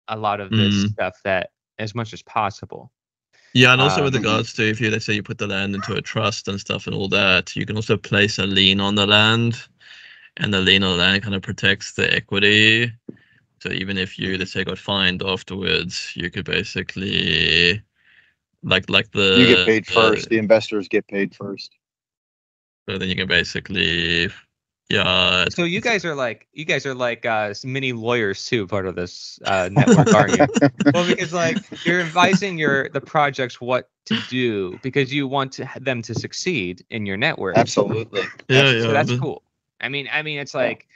a lot of this Mm. stuff that as much as possible. Yeah, and also with Um, regards to if you let's say you put the land into a trust and stuff and all that, you can also place a lien on the land, and the lien on the land kind of protects the equity. So even if you let's say got fined afterwards, you could basically like like the You get paid the- first. The investors get paid first. So then you can basically yeah. So you guys are like you guys are like uh, mini lawyers too, part of this uh, network, aren't you? well, because like you're advising your the projects what to do because you want to, them to succeed in your network. Absolutely. Yeah, so yeah, that's cool. I mean, I mean, it's like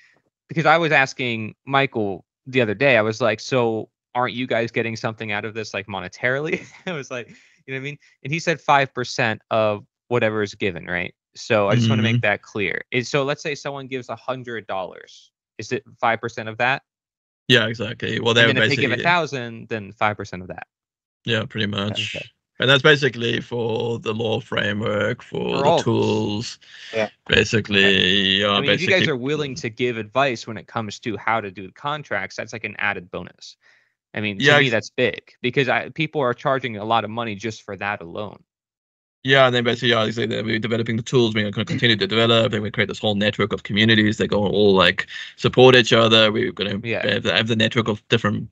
because I was asking Michael the other day. I was like, so aren't you guys getting something out of this, like monetarily? I was like, you know what I mean? And he said five percent of whatever is given, right? So I just want to Mm-hmm. make that clear. So let's say someone gives a hundred dollars. Is it five percent of that? Yeah, exactly. Well, they're And then if they give a thousand, then five percent of that. yeah, pretty much. Okay. And that's basically for the law framework, for, For the all tools. Yeah. Basically, yeah. I mean, if you guys are willing to give advice when it comes to how to do contracts, that's like an added bonus. I mean, to Yeah, me, that's big because I, people are charging a lot of money just for that alone. Yeah, and then basically, yeah, like that we're developing the tools. We're going to continue to develop, and we create this whole network of communities that go all like support each other. We're going to Yeah. have, the, have the network of different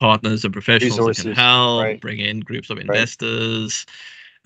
partners and professionals that can help, right. bring in groups of investors,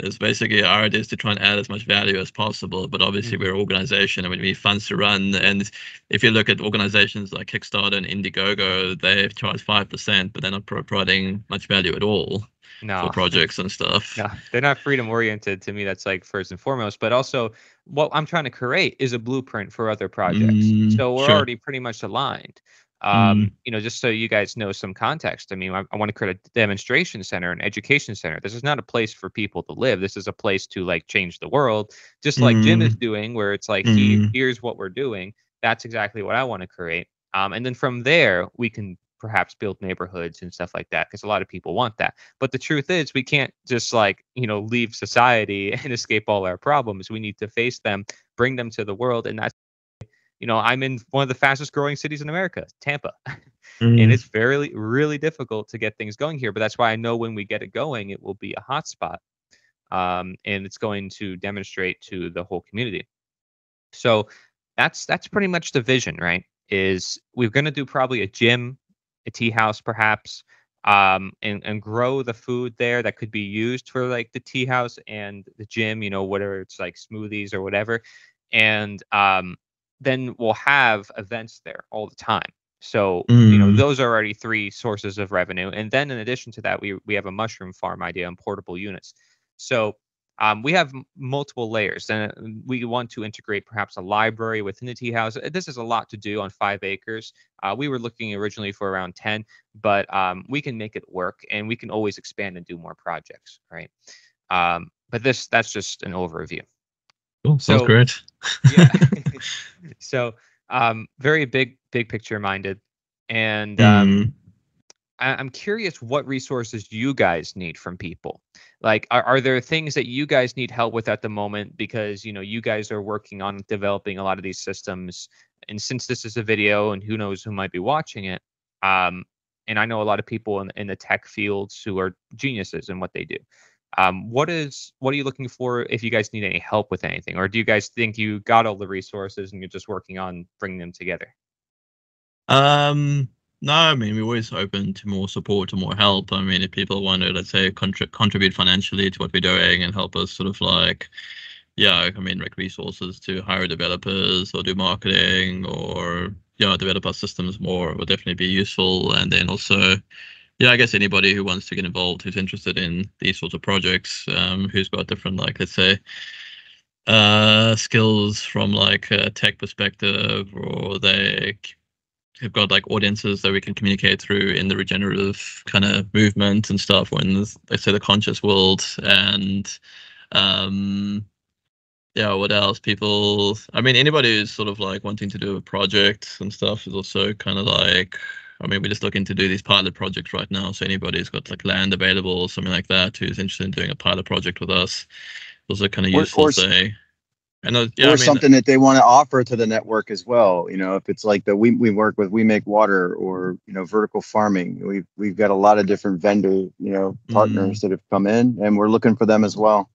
It's basically our idea is to try and add as much value as possible. But obviously, we're an organization and we need funds to run. And if you look at organizations like Kickstarter and Indiegogo, they charge five percent, but they're not providing much value at all no. for projects and stuff. No, they're not freedom oriented. To me, that's like first and foremost. But also, what I'm trying to create is a blueprint for other projects. Mm, so we're sure. already pretty much aligned. Um, Mm. You know, just so you guys know some context. I mean, I, I want to create a demonstration center, an education center. This is not a place for people to live. This is a place to like change the world, just like Jim is doing, where it's like, he, Mm. here's what we're doing. That's exactly what I want to create. Um, and then from there, we can perhaps build neighborhoods and stuff like that because a lot of people want that. But the truth is, we can't just like, you know, leave society and escape all our problems. We need to face them, bring them to the world. And that's, you know, I'm in one of the fastest growing cities in America, Tampa. Mm. And it's very, really difficult to get things going here. But that's why I know when we get it going, it will be a hotspot. Um, and it's going to demonstrate to the whole community. So that's that's pretty much the vision, right? Is we're gonna do probably a gym, a tea house perhaps, um, and and grow the food there that could be used for like the tea house and the gym, you know, whatever it's like smoothies or whatever. And um, then we'll have events there all the time. So you know Mm. those are already three sources of revenue, and then in addition to that, we we have a mushroom farm idea and portable units. So um, we have m- multiple layers, and uh, we want to integrate perhaps a library within the tea house. Uh, This is a lot to do on five acres. Uh, we were looking originally for around ten, but um, we can make it work, and we can always expand and do more projects, right? Um, but this that's just an overview. Cool. Sounds so- great. Yeah. so um, very big big picture minded, and um, Mm. I- I'm curious what resources you guys need from people. Like, are, are there things that you guys need help with at the moment? Because, you know, you guys are working on developing a lot of these systems. And since this is a video and who knows who might be watching it, um, and I know a lot of people in, in the tech fields who are geniuses in what they do. Um, what is what are you looking for if you guys need any help with anything, or do you guys think you got all the resources and you're just working on bringing them together? Um, no, I mean, we're always open to more support or more help. I mean, if people want to, let's say, contri- contribute financially to what we're doing and help us sort of like, yeah, I mean, like resources to hire developers or do marketing or, yeah, develop our systems more would definitely be useful. And then also, yeah, I guess anybody who wants to get involved, who's interested in these sorts of projects, um, who's got different, like, let's say, uh, skills from like a tech perspective, or they have got like audiences that we can communicate through in the regenerative kind of movement and stuff when there's, they say the conscious world and um yeah what else? People i mean anybody who's sort of like wanting to do a project and stuff is also kind of like i mean we're just looking to do these pilot projects right now so anybody who's got like land available or something like that who's interested in doing a pilot project with us those are kind of Or- useful or say and uh, yeah, or I mean, something that they want to offer to the network as well. You know, if it's like the we we work with We Make Water or you know vertical farming, we've we've got a lot of different vendor you know partners that have come in, and we're looking for them as well.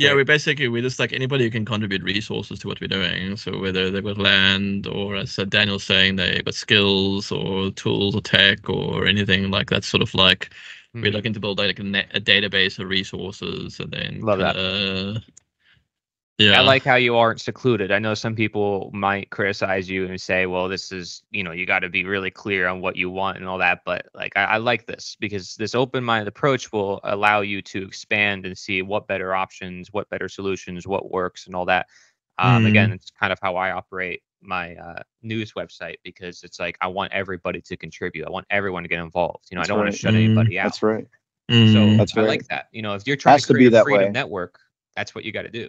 Yeah, we basically we just like anybody who can contribute resources to what we're doing. So whether they've got land or as Daniel's saying, they've got skills or tools or tech or anything like that. Sort of like we're Mhm. looking to build like a, net, a database of resources and then Love that. Yeah, I like how you aren't secluded. I know some people might criticize you and say, well, this is, you know, you got to be really clear on what you want and all that. But like, I, I like this because this open minded approach will allow you to expand and see what better options, what better solutions, what works, and all that. Um, Again, it's kind of how I operate my uh, news website because it's like I want everybody to contribute. I want everyone to get involved. You know, That's I don't want to shut Mm, anybody out. That's right. Mm, So That's I right. like that. You know, if you're trying Has to to be a that freedom way. network, that's what you got to do.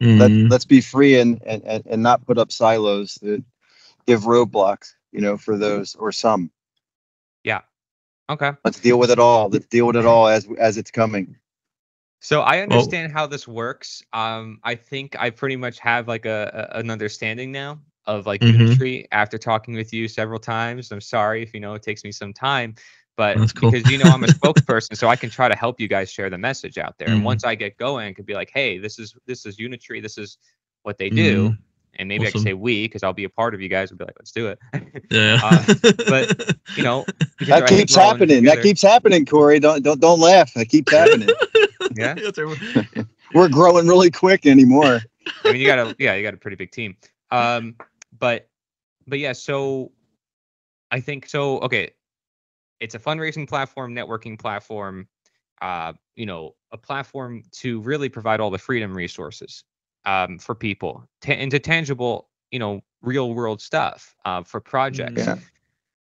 Mm, Let let's be free and, and and and not put up silos that give roadblocks. You know, for those or some. Yeah. Okay. Let's deal with it all. Let's deal with it all as as it's coming. So I Well- understand how this works. Um, I think I pretty much have like a, a an understanding now of like Mhm. Unitree after talking with you several times. I'm sorry if you know it takes me some time, but That's cool. because you know I'm a spokesperson, so I can try to help you guys share the message out there. And Mhm. once I get going, I could be like, hey, this is this is Unitree, this is what they do, Mhm. and maybe I can say we because I'll be a part of you guys. and be like, let's do it. yeah, Uh, but, you know, That keeps we're all in it happening. That keeps happening, Cory. Don't don't don't laugh. That keeps happening. Yeah. We're growing really quick anymore. I mean, you got a yeah, you got a pretty big team. Um, but but yeah, so I think so. Okay, it's a fundraising platform, networking platform. Uh, you know, a platform to really provide all the freedom resources um, for people ta- into tangible, you know, real world stuff uh, for projects. Yeah.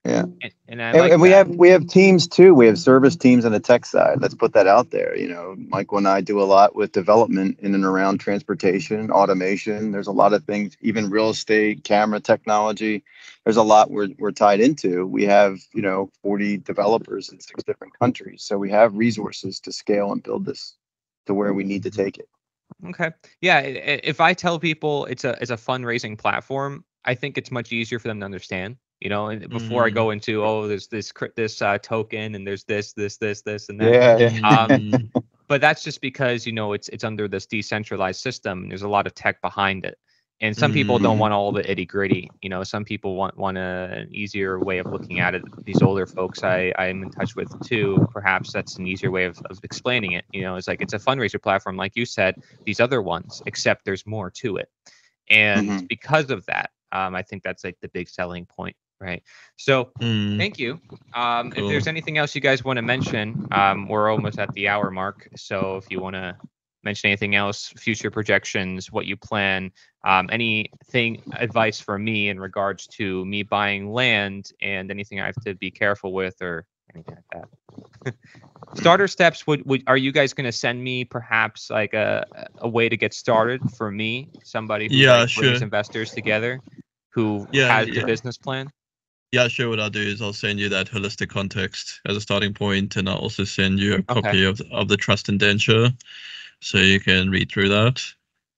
Yeah. And, and I And, like we that. have we have teams too. We have service teams on the tech side. Let's put that out there. You know, Michael and I do a lot with development in and around transportation, automation. There's a lot of things, even real estate, camera technology. There's a lot we're we're tied into. We have, you know, 40 developers in six different countries. So we have resources to scale and build this to where we need to take it. Okay. Yeah. If I tell people it's a it's a fundraising platform, I think it's much easier for them to understand. You know, and before I go into oh, there's this this uh, token and there's this this this this and that. Yeah, yeah. Um, Mm, But that's just because you know it's it's under this decentralized system. And there's a lot of tech behind it. And some people don't Mhm. want all the itty gritty. You know, some people want want a, an easier way of looking at it. These older folks I I'm in touch with too. Perhaps that's an easier way of, of explaining it. You know, it's like it's a fundraiser platform, like you said. These other ones, except there's more to it. And Mhm. because of that, um, I think that's like the big selling point, right? So mm. Thank you. Um, If there's anything else you guys want to mention, um, we're almost at the hour mark. So if you want to mention anything else, future projections, what you plan, um, anything advice for me in regards to me buying land and anything I have to be careful with or anything like that. Starter steps. Would, would are you guys going to send me perhaps like a a way to get started for me, somebody who Yeah, like, brings sure. investors together, who Yeah, has the business plan? Yeah, sure. What I'll do is I'll send you that holistic context as a starting point, and I'll also send you a Okay. copy of of the trust indenture, so you can read through that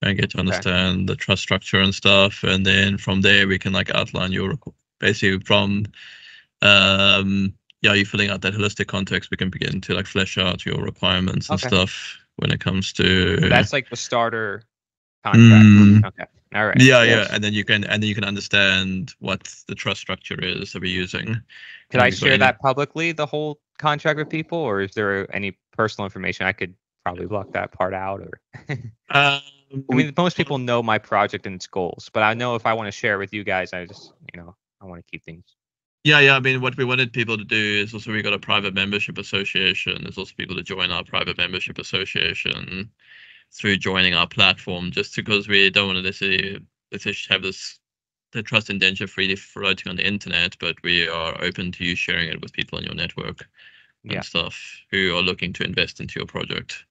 and get to Okay. understand the trust structure and stuff. And then from there, we can like outline your basically from um yeah, you filling out that holistic context, we can begin to like flesh out your requirements and Okay. stuff when it comes to that's like the starter contract. Mm. Okay. All right. yeah, Yes. yeah, and then you can and then you can understand what the trust structure is that we're using. Could I share that publicly, the whole contract with people, or is there any personal information I could probably block that part out? Or Um, I mean, most people know my project and its goals, but I know if I want to share it with you guys, I just you know I want to keep things. Yeah, yeah. I mean, what we wanted people to do is also we got a private membership association. There's also people to join our private membership association through joining our platform, just because we don't want to necessarily have this the trust indenture freely floating on the internet, but we are open to you sharing it with people in your network and Yeah. stuff who are looking to invest into your project.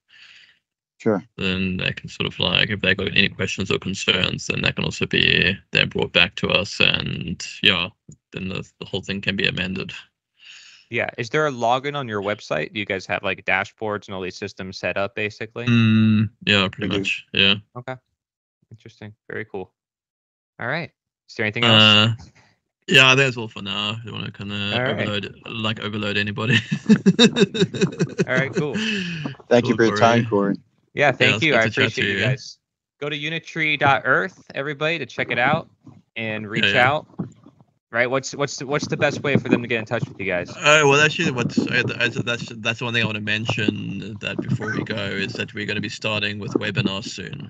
Sure. Then they can sort of like if they've got any questions or concerns, then that can also be then brought back to us, and yeah, then the, the whole thing can be amended. Yeah. Is there a login on your website? Do you guys have like dashboards and all these systems set up basically? Mm, yeah, pretty We do. much. Yeah. Okay. Interesting. Very cool. All right. Is there anything else? Uh, yeah, that's all for now. Do you want to kind of All right. overload, like overload anybody. All right, cool. Thank you Cool, for your time, Cory. Cory. Yeah, it's thank you. I appreciate you you. guys. Go to unitree.earth, everybody, to check it out and reach yeah. out. Right? What's what's the, what's the best way for them to get in touch with you guys? Oh well, actually, what's uh, that's that's that's one thing I want to mention that before we go is that we're going to be starting with webinars soon.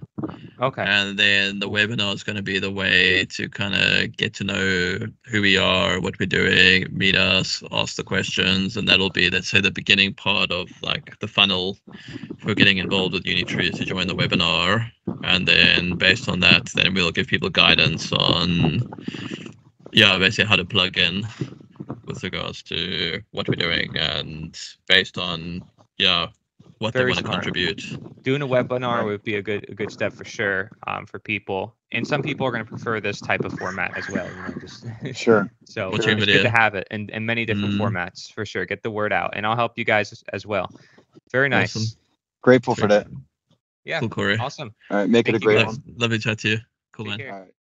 Okay. And then the webinar is going to be the way to kind of get to know who we are, what we're doing, meet us, ask the questions, and that'll be, let's say, the beginning part of like the funnel for getting involved with Unitree to join the webinar, and then based on that, then we'll give people guidance on, yeah, basically how to plug in with regards to what we're doing, and based on, yeah, what Very they want to contribute. Doing a webinar would be a good a good step for sure um, for people. And some people are going to prefer this type of format as well. You know, just Sure. so What's it's your good to have it in, in many different Mm. formats for sure. Get the word out, and I'll help you guys as, as well. Very nice. Awesome. Grateful for that. Yeah. Cool, Cory. Awesome. All right. Make it a Thank you, great guys. one. Love, lovely chat to you. Cool, Take man. care. All right.